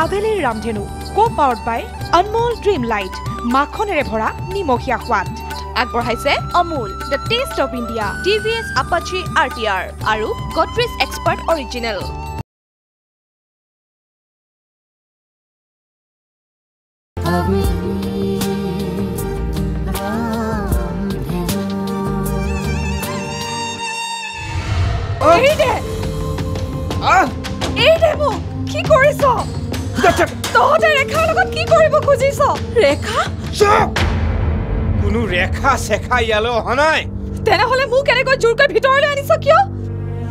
আবেলিৰ ৰামধেনু co powered by Anmol dream light মাখনেৰে ভৰা নিমখীয়া সোৱাদ। আগবঢ়াইছে Amul the taste of India T V S Apache R T R আৰু গডৰেজ এক্সপাৰ্ট অৰিজিনেল এৰি দে! এৰি দে মোক! কি কৰিছ? তহঁতে ৰেখাৰ লগত কি কৰিব খুজিছ ৰেখা কোনো ৰেখা চেখা ইয়ালৈ অহা নাই তেনেহলে মোক এনেকৈ জোৰকৈ ভিতৰলৈ আনিছ কিয়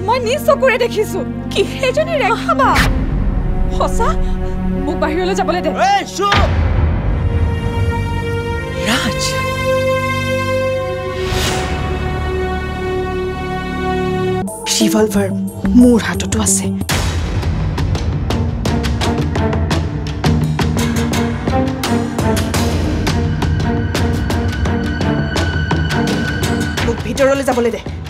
মই নিজ চকুৰে দেখিছো কি সেইজনী ৰেখা বা সঁচা মোক বাহিৰলৈ যাবলৈ দে এই চুপ ৰাজ ৰিভলভাৰ মোৰ হাততো আছে মোক ভিতৰলৈ যাবলৈ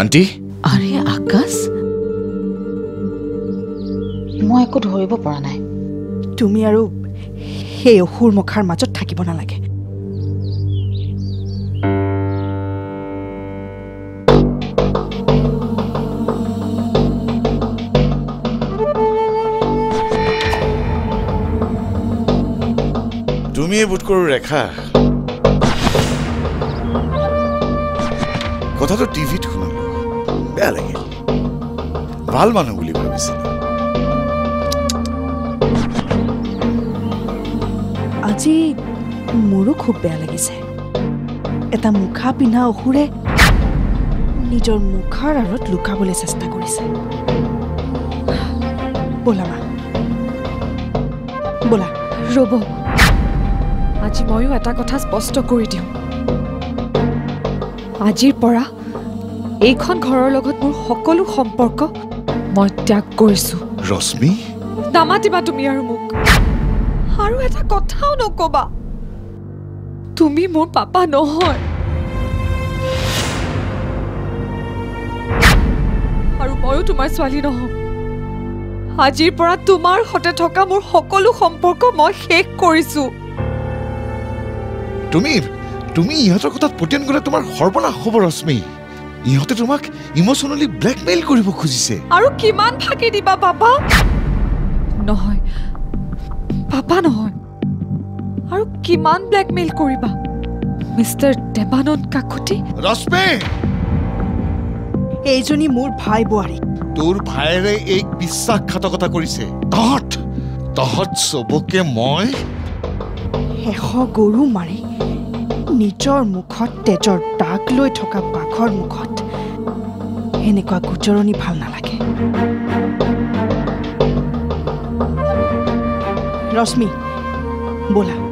আণ্টি আৰে আকাশ? মই একো ধৰিব পৰা নাই। তুমি আৰু সেই অসুৰ মুখাৰ মাজত থাকিব নালাগে। তুমিয়ে বোধ কৰোঁ ৰেখা। কথাটো টিভিত শুনিলো বেয়া লাগিল ভাল মানুহ বুলি ভাবিছিলো আজি মোৰো খুব বেয়া লাগিছে। এটা মুখা পিন্ধা অসুৰে নিজৰ মুখাৰ আঁৰত লুকাবলৈ চেষ্টা কৰিছে। ব'লা মা। ব'লা। ৰ'ব। আজি ময়ো এটা কথা স্পষ্ট কৰি দিওঁ। আজিৰ পৰা এইখন ঘৰৰ লগত মোৰ সকলো সম্পৰ্ক মই ত্যাগ কৰিছোঁ। ৰশ্মি? নামাতিবা তুমি আৰু মোক। আৰু এটা কথাও নকবা। তুমি মোৰ পাপা নহয়। আৰু ময়ো তোমাৰ ছোৱালী নহওঁ আজিৰ পৰা তোমাৰ সতে থকা মোৰ সকলো সম্পৰ্ক মই শেষ কৰিছোঁ। তুমি তুমি ইহঁতৰ কথাত পতিয়ন গ'লে তোমাৰ সৰ্বনাশ হ'ব ৰশ্মি। ইহঁতে তোমাক ইম'চনেলি ব্লেকমেইল কৰিব খুজিছে। আৰু কিমান ফাঁকি দিবা পাপা? নহয় পাপা নহয়। আৰু কিমান ব্লেকমেইল কৰিবা? মিষ্টাৰ দেৱানন্দ কাকতি? ৰশ্মি! এইজনী মোৰ ভাই বোৱাৰী। তোৰ ভায়েৰে এইক বিশ্বাসঘাতকতা কৰিছে। তহঁত তহঁত চবকে মই এশ গৰু মাৰি নিজৰ মুখত তেজৰ দাগ লৈ থকা বাঘৰ মুখত এনেকুৱা গোচৰণি ভাল নালাগে। ৰশ্মি ব'লা।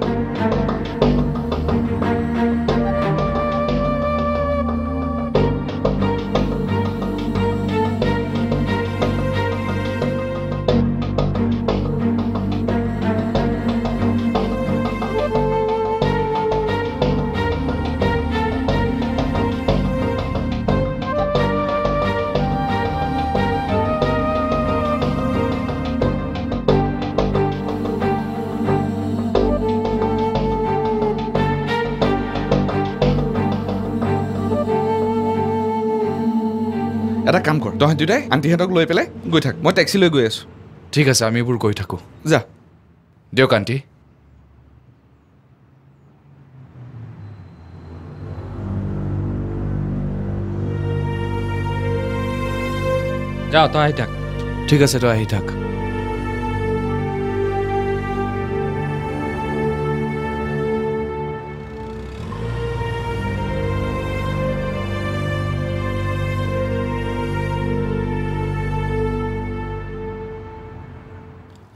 এটা কাম কৰ। তহঁত দুটাই আণ্টিহঁতক লৈ পেলাই গৈ থাক। মই টেক্সি লৈ গৈ আছোঁ। ঠিক আছে আমি এইবোৰ কৰি থাকোঁ। যা। দিয়ক আণ্টি। যা তই আহি থাক। ঠিক আছে তই আহি থাক।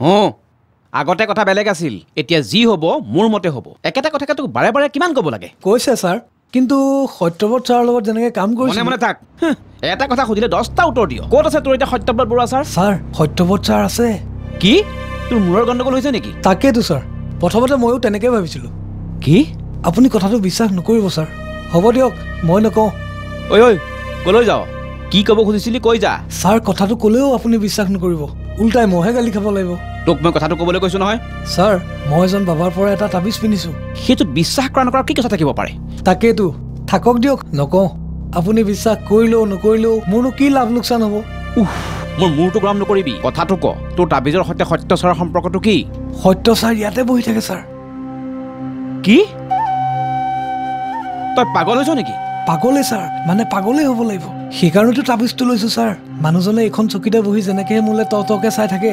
অঁ আগতে কথা বেলেগ আছিল। এতিয়া যি হ'ব মোৰ মতে হ'ব। একেটা কথাকে তোক বাৰে বাৰে কিমান ক'ব লাগে? কৈছে ছাৰ। কিন্তু সত্যব্ৰত ছাৰৰ লগত যেনেকৈ কাম কৰিছে মনে থাক। এটা কথা সুধিলে দহটা উত্তৰ দিয়। ক'ত আছে তোৰ এতিয়া Satyabrata Barua sir? Sir Satyabrata sir আছে। কি? তোৰ মূৰৰ গণ্ডগোল হৈছে নেকি? তাকেইতো ছাৰ। প্ৰথমতে ময়ো তেনেকৈ ভাবিছিলোঁ। কি? আপুনি কথাটো বিশ্বাস নকৰিব ছাৰ। হ'ব দিয়ক মই নকওঁ। ঐ ঐ ক'লৈ যাৱ? কি ক'ব খুজিছিলি কৈ যা। ছাৰ কথাটো ক'লেও আপুনি বিশ্বাস নকৰিব। ওল্টাই মইহে গালি খাব লাগিব। তোক মই কথাটো ক'বলৈ কৈছোঁ নহয়। ছাৰ মই এজন বাবাৰ পৰা এটা তাবিজ পিন্ধিছোঁ। সেইটোত বিশ্বাস কৰা নকৰা কি কথা থাকিব পাৰে? তাকেইতো থাকক দিয়ক নকওঁ। আপুনি বিশ্বাস কৰিলেও নকৰিলেও মোৰনো কি লাভ লোকচান হ'ব? উফ মোৰ মূৰটো গৰম নকৰিবি। কথাটো ক তোৰ তাবিজৰ সৈতে সত্যচৰৰ সম্পৰ্কটো কি? সত্য ছাৰ ইয়াতে বহি থাকে ছাৰ। কি? তই পাগল হৈছ নেকি? পাগলেই ছাৰ মানে পাগলেই হ'ব লাগিব। সেইকাৰণেতো তাবিজটো লৈছোঁ ছাৰ। মানুহজনে এইখন চকীতে বহি যেনেকৈ মোলৈ ত তকে চাই থাকে।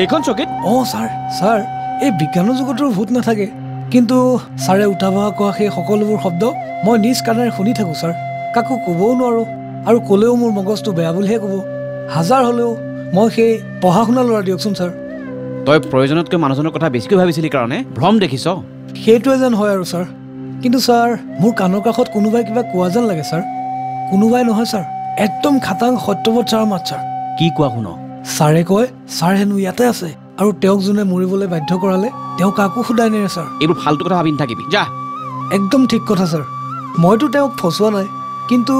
এইখন চকীত? অঁ ছাৰ ছাৰ এই বিজ্ঞানৰ যুগতো ভূত নাথাকে। কিন্তু ছাৰে উঠা বহা কোৱা সেই সকলোবোৰ শব্দ মই নিজ কাণেৰে শুনি থাকোঁ ছাৰ। কাকো ক'বও নোৱাৰোঁ আৰু ক'লেও মোৰ মগজটো বেয়া বুলিহে ক'ব। হাজাৰ হ'লেও মই সেই পঢ়া শুনা ল'ৰা দিয়কচোন ছাৰ। তই প্ৰয়োজনতকৈ মানুহজনৰ কথা বেছিকৈ ভাবিছিলি কাৰণে ভ্ৰম দেখিছ? সেইটোৱে যেন হয় আৰু ছাৰ। কিন্তু ছাৰ মোৰ কাণৰ কাষত কোনোবাই কিবা কোৱা যেন লাগে ছাৰ। কোনোবাই নহয় ছাৰ। একদম খাটাং সত্যৱত ছাৰৰ মাত ছাৰ। কি কোৱা শুন? ছাৰে কয় ছাৰ হেনো ইয়াতে আছে আৰু তেওঁক যোনে মৰিবলৈ বাধ্য কৰালে তেওঁ কাকো সোধাই নেৰে ছাৰ। এইবোৰ ফাল্টু কথা ভাবি নাথাকিবি। যা। একদম ঠিক কথা ছাৰ। মইতো তেওঁক ফচোৱা নাই কিন্তু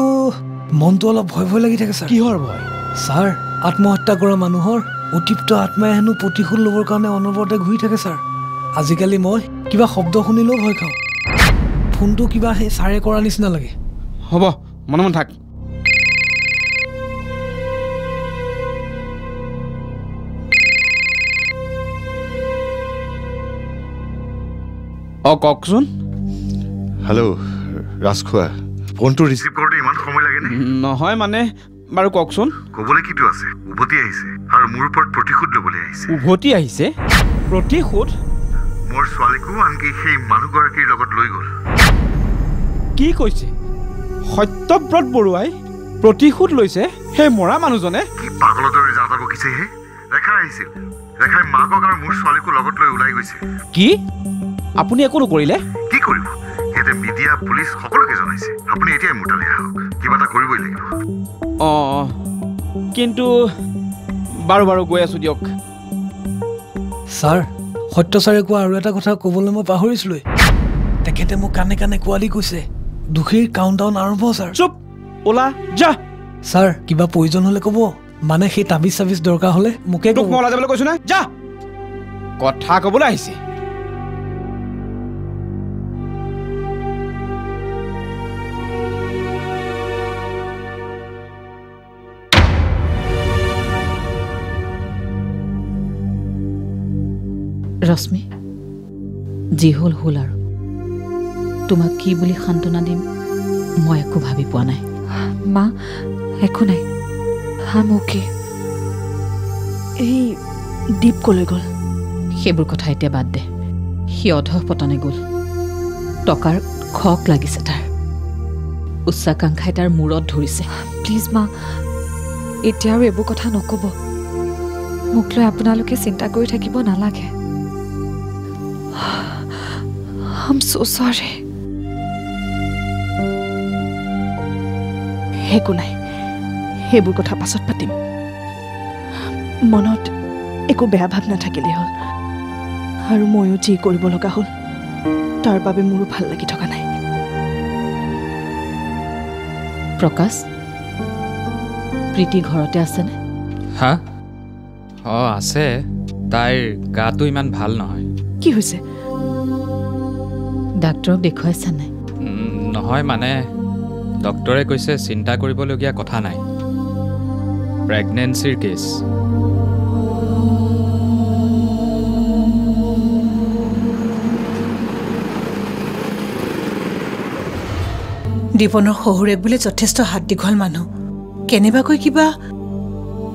মনটো অলপ ভয় ভয় লাগি থাকে ছাৰ। কিহৰ ভয়? ছাৰ আত্মহত্যা কৰা মানুহৰ অতিপ্ত আত্মাই হেনো প্ৰতিশোধ ল'বৰ কাৰণে অনবৰতে ঘূৰি থাকে ছাৰ। আজিকালি মই কিবা শব্দ শুনিলেও ভয় খাওঁ। ফোনটো কিবা সেই ছাৰে কৰা নিচিনা লাগে। হ'ব মনে মনে থাক। অঁ কওকচোন। হেল্ল' ৰাজখোৱা ফোনটো ৰিচিভ কৰোঁতে ইমান সময় লাগেনে নহয় মানে বাৰু কওকচোন। ক'বলৈ কিটো আছে? উভতি আহিছে আৰু মোৰ ওপৰত প্ৰতিশোধ ল'বলৈ আহিছে। উভতি আহিছে? প্ৰতিশোধ? মোৰ ছোৱালীকো আনকি সেই মানুহগৰাকীৰ লগত লৈ গ'ল। কি কৈছে? সত্যব্ৰত বৰুৱাই প্ৰতিশোধ লৈছে সেই মৰা মানুহজনে। কি পাগলৰ দৰে যাতা বকিছেহে ৰেখা আহিছিল। ৰেখাই মাকক আৰু মোৰ ছোৱালীকো লগত লৈ ওলাই গৈছে। কি? আপুনি একো নকৰিলে? কি কৰিব? সিহঁতে মিডিয়া পুলিচ সকলোকে জনাইছে। আপুনি এতিয়াই মোৰ তালৈ আহক। কিবা এটা কৰিবই লাগিব। অঁ অঁ। কিন্তু বাৰু বাৰু গৈ আছোঁ দিয়ক। ছাৰ সত্য ছাৰে কোৱা আৰু এটা কথা ক'বলৈ মই পাহৰিছিলোঁৱেই। তেখেতে মোক কাণে কাণে কোৱালি কৈছে। দোষীৰ কাউণ্ট ডাউন আৰম্ভ ছাৰ চুপ ওলা যা। ছাৰ কিবা প্ৰয়োজন হ'লে ক'ব। মানে সেই তাবিজ চাবিজ দৰকাৰ হ'লে মোকে ওলাই যাবলৈ কৈছোঁ নে? যা। কথা ক'বলৈ আহিছে। ৰশ্মি যি হ'ল হ'ল আৰু। তোমাক কি বুলি সান্তনা দিম? মই একো ভাবি পোৱা নাই। মা একো নাই। আম অ'কে এই দীপ ক'লৈ গ'ল? সেইবোৰ কথা এতিয়া বাদ দে। সি অধহ পতনে গ'ল। টকাৰ খক লাগিছে তাৰ। উচ্চাকাংক্ষাই তাৰ মূৰত ধৰিছে। প্লিজ মা এতিয়া আৰু এইবোৰ কথা নক'ব। মোক লৈ আপোনালোকে চিন্তা কৰি থাকিব নালাগে। আম চ' চৰি একো নাই। সেইবোৰ কথা পাছত পাতিম। মনত একো বেয়া ভাৱ নাথাকিলেই হ'ল। আৰু ময়ো যি কৰিব লগা হ'ল তাৰ বাবে মোৰো ভাল লাগি থকা নাই। প্ৰকাশ প্ৰীতি ঘৰতে আছেনে? হা? অঁ আছে। তাইৰ গাটো ইমান ভাল নহয়। কি হৈছে? ডাক্তৰক দেখুৱাইছা নাই নহয় মানে। ডক্টৰে কৈছে চিন্তা কৰিবলগীয়া কথা নাই। প্ৰেগনেঞ্চিৰ কেছ। দীপনৰ শহুৰেক বোলে যথেষ্ট হাত দীঘল মানুহ। কেনেবাকৈ কিবা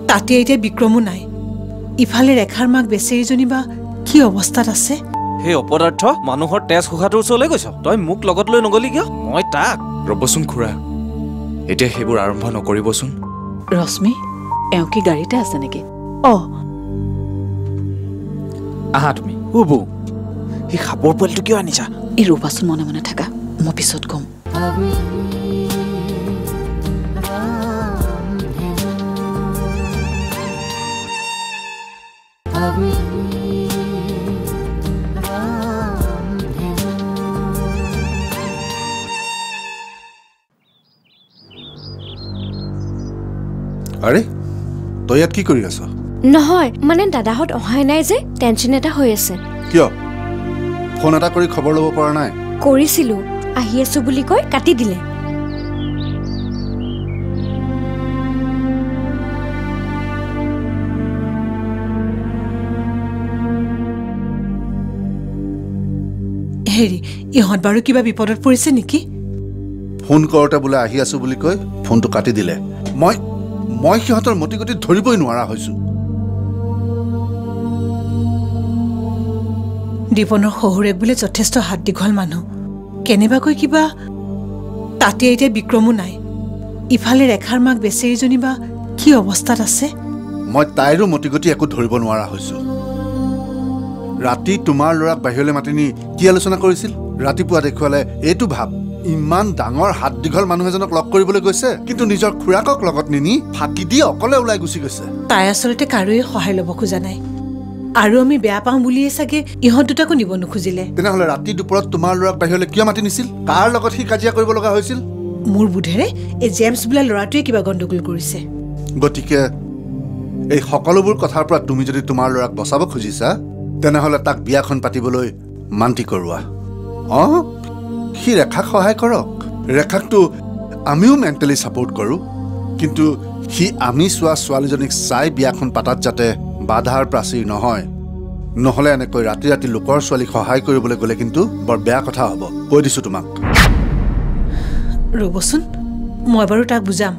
তাতে এতিয়া বিক্ৰমো নাই। ইফালে ৰেখাৰ মাক বেচেৰীজনী বা কি অৱস্থাত আছে? সেই অপদাৰ্থ মানুহৰ তেজ সুখাটোৰ ওচৰলৈ গৈছ। তই মোক লগত লৈ নগলি কিয়? মই তাক। ৰ'বচোন খুৰা। এতিয়া সেইবোৰ আৰম্ভ নকৰিবচোন। ৰশ্মি এওঁ কি গাড়ীতে আছে নেকি? অঁ। আহা তুমি ও বৌ সেই সাপৰ পোৱালিটো কিয় আনিছা? এই ৰ'বাচোন মনে মনে থাকা মই পিছত ক'ম। আৰে তই ইয়াত কি কৰি আছ? নহয় মানে দাদাহঁত অহাই নাই যে টেনশ্যন এটা হৈ আছে। কিয়? ফোন এটা কৰি খবৰ ল'ব পৰা নাই? কৰিছিলো আহি আছো বুলি কৈ কাটি দিলে। হেৰি ইহঁত বাৰু কিবা বিপদত পৰিছে নেকি? ফোন কৰোঁতে বোলে আহি আছো বুলি কৈ ফোনটো কাটি দিলে। মই মই সিহঁতৰ মতি গতি ধৰিবই নোৱাৰা হৈছো। দীপনৰ শহুৰেক বোলে যথেষ্ট হাত দীঘল মানুহ। কেনেবাকৈ কিবা তাতে এতিয়া বিক্ৰমো নাই। ইফালে ৰেখাৰ মাক বেচেৰীজনী বা কি অৱস্থাত আছে? মই তাইৰো মতি গতি একো ধৰিব নোৱাৰা হৈছো। ৰাতি তোমাৰ ল'ৰাক বাহিৰলৈ মাতি নি কি আলোচনা কৰিছিল? ৰাতিপুৱা দেখুৱালে এইটো ভাব। ইমান ডাঙৰ হাত দীঘল মানুহ এজনক লগ কৰিবলৈ গৈছে কিন্তু নিজৰ খুৰাকক লগত নিনি ফাঁকি দি অকলে ওলাই গুচি গৈছে। তাই আচলতে কাৰোৱে সহায় ল'ব খোজা নাই। আৰু আমি বেয়া পাওঁ বুলিয়ে চাগে ইহঁত দুটাকো নিব নোখোজিলে। তেনেহ'লে ৰাতি দুপৰত তোমাৰ ল'ৰাক বাহিৰলৈ কিয় মাতি নিছিল? কাৰ লগত সি কাজিয়া কৰিব লগা হৈছিল? মোৰ বোধেৰে এই জেমছ বোলা ল'ৰাটোৱে কিবা গণ্ডগোল কৰিছে। গতিকে এই সকলোবোৰ কথাৰ পৰা তুমি যদি তোমাৰ ল'ৰাক বচাব খুজিছা তেনেহ'লে তাক বিয়াখন পাতিবলৈ মান্তি কৰোৱা। অঁ? সি ৰেখাক সহায় কৰক। ৰেখাকতো আমিও মেণ্টেলি ছাপৰ্ট কৰোঁ। কিন্তু সি আমি চোৱা ছোৱালীজনীক চাই বিয়াখন পাতাত যাতে বাধাৰ প্ৰাচীৰ নহয়। নহ'লে এনেকৈ ৰাতি ৰাতি লোকৰ ছোৱালীক সহায় কৰিবলৈ গ'লে কিন্তু বৰ বেয়া কথা হ'ব। কৈ দিছোঁ তোমাক। ৰ'বচোন মই বাৰু তাক বুজাম।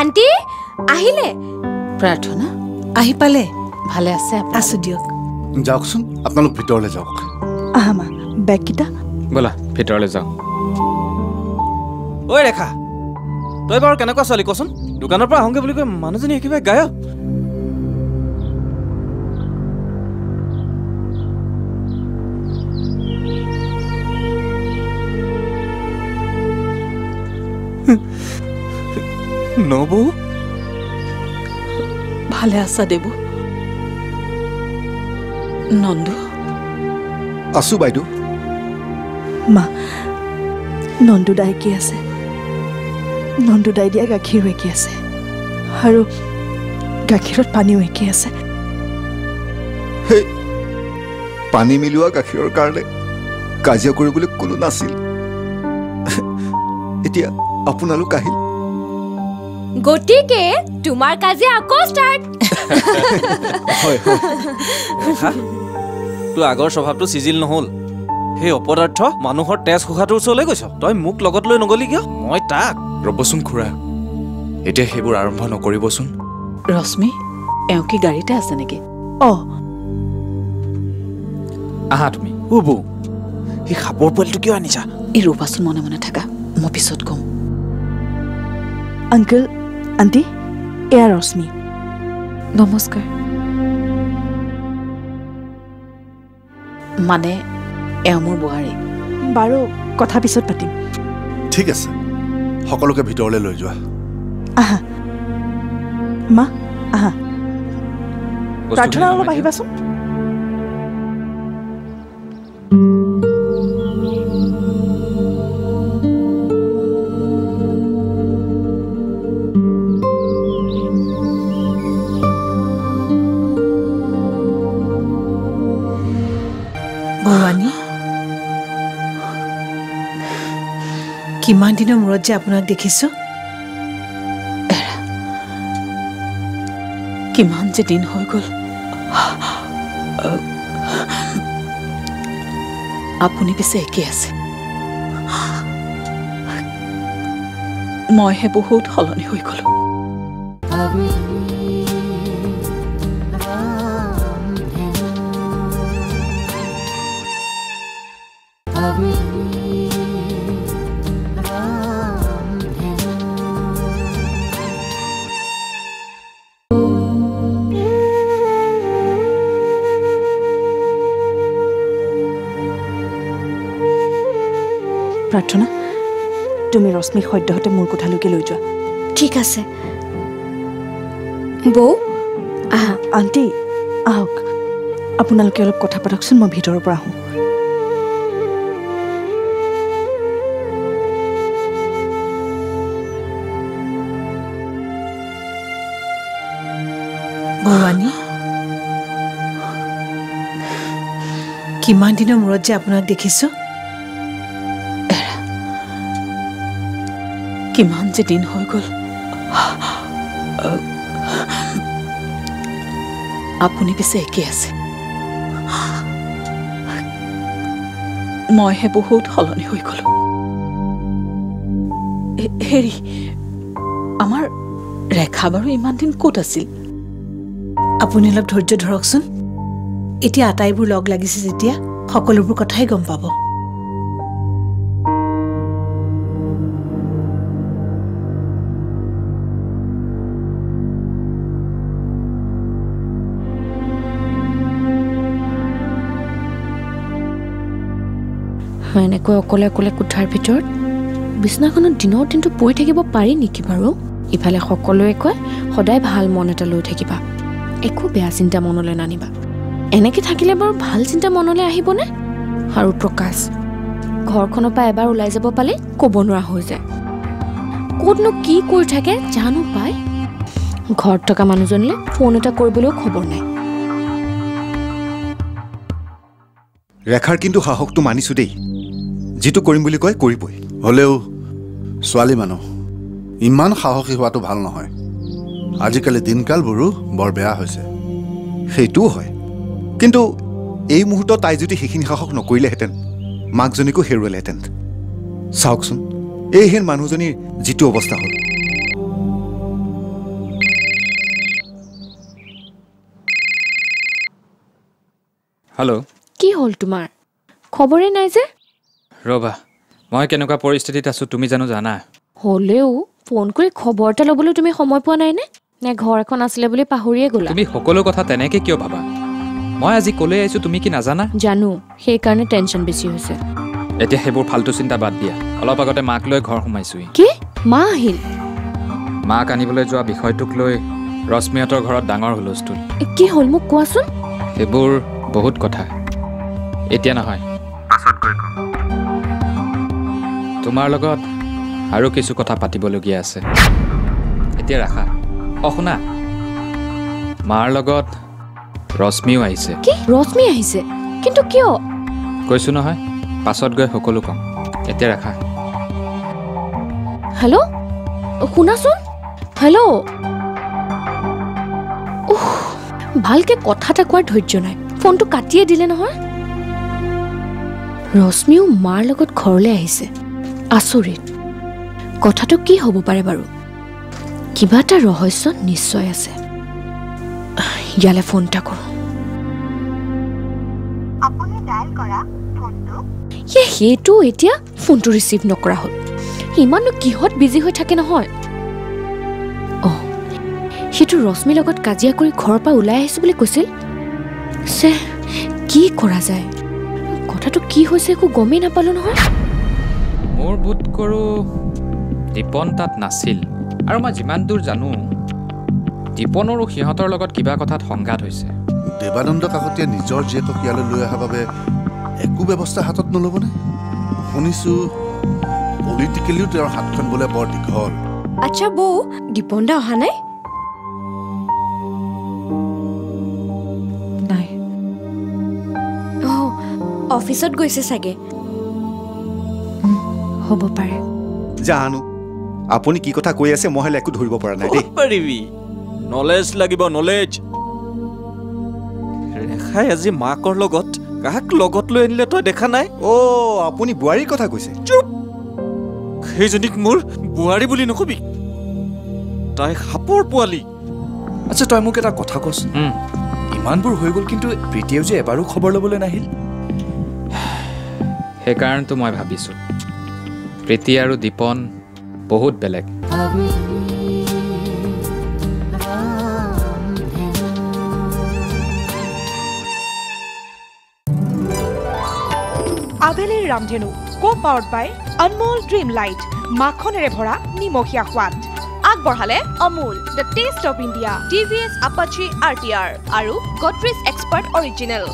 আণ্টি আহিলে? প্ৰাৰ্থনা? আহি পালে। ভালে আছে? আছো দিয়ক। যাওকচোন আপোনালোক ভিতৰলৈ যাওক। আহা মা বেগকেইটা। ব'লা ভিতৰলৈ যাওঁ। ঐ ৰেখা তই বাৰু কেনেকুৱা ছোৱালী কচোন দোকানৰ পৰা আহোংগে বুলি কৈ মানুহজনী একেবাৰে গায়ব। নবৌ? ভালে আছা দেবু। নন্দু? আছো বাইদেউ। মা নন্দুদাই কি আছে? নন্দুদাই দিয়া গাখীৰো একে আছে। আৰু গাখীৰত পানীও একে আছে। সেই পানী মিলোৱা গাখীৰৰ কাৰণে কাজিয়া কৰিবলৈ কোনো নাছিল। এতিয়া আপোনালোক আহিল। গতিকে তোমাৰ কাজিয়া আকৌ ষ্টাৰ্ট তোৰ আগৰ স্বভাৱটো চিজিল নহ'ল। সেই অপদাৰ্থ মানুহৰ তেজ শোষাটোৰ ওচৰলৈ গৈছ। তই মোক লগত লৈ নগলি কিয়? মই তাক। ৰ'বচোন খুৰা। এতিয়া সেইবোৰ আৰম্ভ নকৰিবচোন। ৰশ্মি এওঁ কি গাড়ীতে আছে নেকি? অঁ। আহা তুমি। ও বৌ সেই সাপৰ পোৱালিটো কিয় আনিছা? এই ৰ'বাচোন মনে মনে থাকা। মই পিছত ক'ম। আংকল আণ্টি এয়া ৰশ্মি। নমস্কাৰ। মানে এওঁ মোৰ বোৱাৰী। বাৰু কথা পিছত পাতিম। ঠিক আছে। সকলোকে ভিতৰলৈ লৈ যোৱা। আহা। মা আহা। প্ৰাৰ্থনা অলপ আহিবাচোন। ভৱানী? কিমান দিনৰ মূৰত যে আপোনাক দেখিছোঁ? কিমান যে দিন হৈ গ'ল। আপুনি পিছে একে আছে। মইহে বহুত সলনি হৈ গ'লো। প্ৰাৰ্থনা। তুমি ৰশ্মিক সদ্যহতে মোৰ কোঠালৈকে লৈ যোৱা। ঠিক আছে। বৌ? আহা। আণ্টি আহক। আপোনালোকে অলপ কথা পাতকচোন মই ভিতৰৰ পৰা আহোঁ। ভৱানী? কিমান দিনৰ মূৰত যে আপোনাক দেখিছোঁ? কিমান যে দিন হৈ গ'ল? আপুনি পিছে একে আছে। মইহে বহুত সলনি হৈ গ'লো। হেৰি আমাৰ ৰেখা বাৰু ইমান দিন ক'ত আছিল? আপুনি অলপ ধৈৰ্য ধৰকচোন। এতিয়া আটাইবোৰ লগ লাগিছে যেতিয়া সকলোবোৰ কথাই গম পাব। এনেকৈ অকলে অকলে কোঠাৰ ভিতৰত? বিচনাখনত দিনৰ দিনটো পৰি থাকিব পাৰি নেকি বাৰু? ইফালে সকলোৱে কয় সদায় ভাল মন এটা লৈ থাকিবা। একো বেয়া চিন্তা মনলৈ নানিবা। এনেকৈ থাকিলে বাৰু ভাল চিন্তা মনলৈ আহিবনে? আৰু প্ৰকাশ ঘৰখনৰ পৰা এবাৰ ওলাই যাব পালে ক'ব নোৱাৰা হৈ যায়। ক'তনো কি কৰি থাকে জানো পাই? ঘৰত থকা মানুহজনীলৈ ফোন এটা কৰিবলৈও খবৰ নাই। ৰেখাৰ কিন্তু সাহসটো মানিছোঁ দেই। যিটো কৰিম বুলি কয় কৰিবই। হ'লেও ছোৱালী মানুহ ইমান সাহসী হোৱাটো ভাল নহয়। আজিকালি দিনকালবোৰো বৰ বেয়া হৈছে। সেইটোও হয়। কিন্তু এই মুহূৰ্তত তাই যদি সেইখিনি সাহস নকৰিলেহেঁতেন মাকজনীকো হেৰুৱালেহেঁতেন। চাওকচোন এইহেন মানুহজনীৰ যিটো অৱস্থা হ'ল। হেল্ল' কি হ'ল তোমাৰ? খবৰেই নাই যে? ৰ'বা মই কেনেকুৱা পৰিস্থিতিত আছোঁ তুমি জানো জানা? হ'লেও ফোন কৰি খবৰ এটা ল'বলৈ তুমি সময় পোৱা নাইনে? নে ঘৰ এখন আছিলে বুলি পাহৰিয়ে গ'লা? তুমি সকলো কথা তেনেকৈ কিয় ভাবা? মই আজি ক'লৈ আহিছোঁ তুমি কি নাজানা? জানো সেইকাৰণে টেনশ্যন বেছি হৈছে। এতিয়া সেইবোৰ ফাল্টু চিন্তা বাদ দিয়া। অলপ আগতে মাক লৈ ঘৰ সোমাইছোহি কি? মা আহিল? মাক আনিবলৈ যোৱা বিষয়টোক লৈ ৰশ্মিহঁতৰ ঘৰত ডাঙৰ হুলস্থুল কি হ'ল মোক কোৱাচোন? সেইবোৰ বহুত কথা। এতিয়া নহয়। তোমাৰ লগত আৰু কিছু কথা পাতিবলগীয়া আছে। এতিয়া ৰাখা। অ শুনা। মাৰ লগত ৰশ্মিও আহিছে। কি? ৰশ্মি আহিছে? কিন্তু কিয়? কৈছো নহয় পাছত গৈ সকলো ক'ম। এতিয়া ৰাখা। হেল্ল' শুনাচোন। হেল্ল' উহ, ভালকে কথা এটা কোৱাৰ ধৈৰ্য নাই। ফোনটো কাটিয়ে দিলে নহয়। ৰশ্মিও মাৰ লগত ঘৰলৈ আহিছে। আচৰিত। কথাটো কি হ'ব পাৰে বাৰু? কিবা এটা ৰহস্য নিশ্চয় আছে। ইয়ালৈ ফোন এটা কৰোঁ। সেইটো এতিয়া ফোনটো ৰিচিভ নকৰা হ'ল। ইমাননো কিহত বিজি হৈ থাকে নহয়। অঁ সেইটো ৰশ্মিৰ লগত কাজিয়া কৰি ঘৰৰ পৰা ওলাই আহিছোঁ বুলি কৈছিল। চে কি কৰা যায়? কথাটো কি হৈছে একো গমেই নাপালোঁ নহয়। মোৰ বোধ কৰোঁ দীপন তাত নাছিল। আৰু মই যিমান দূৰ জানো দীপনৰো সিহঁতৰ লগত কিবা কথাত সংঘাত হৈছে। দেৱানন্দ কাকতীয়ে নিজৰ জীয়েকক ইয়ালৈ লৈ অহাৰ বাবে একো ব্যৱস্থা হাতত নল'বনে? শুনিছোঁ পলিটিকেলিও তেওঁৰ হাতখন বোলে বৰ দীঘল। আচ্ছা বৌ দীপন দা অহা নাই? অফিচত গৈছে চাগে। হ'ব পাৰে। জানো। আপুনি কি কথা কৈ আছে মই হ'লে একো ধৰিব পৰা নাই দেই। পাৰিবি? নলেজ লাগিব নলেজ ৰেখাই আজি মাকৰ লগত কাক লগত লৈ আনিলে তই দেখা নাই? অ' আপুনি বোৱাৰীৰ কথা কৈছে। সেইজনীক মোৰ বোৱাৰী বুলি নকবি। তাই সাপৰ পোৱালি। আচ্ছা তই মোক এটা কথা কচোন। ইমানবোৰ হৈ গ'ল কিন্তু প্ৰীতিয়েও যে এবাৰো খবৰ ল'বলৈ নাহিল। সেইকাৰণেতো মই ভাবিছোঁ। প্ৰীতি আৰু দীপন বহুত বেলেগ। আবেলিৰ ৰামধেনু co powered by Anmol dream light মাখনেৰে ভৰা নিমখীয়া সোৱাদ। আগবঢ়ালে Amul the taste of India T V S Apache R T R আৰু গডৰেজ এক্সপাৰ্ট অৰিজিনেল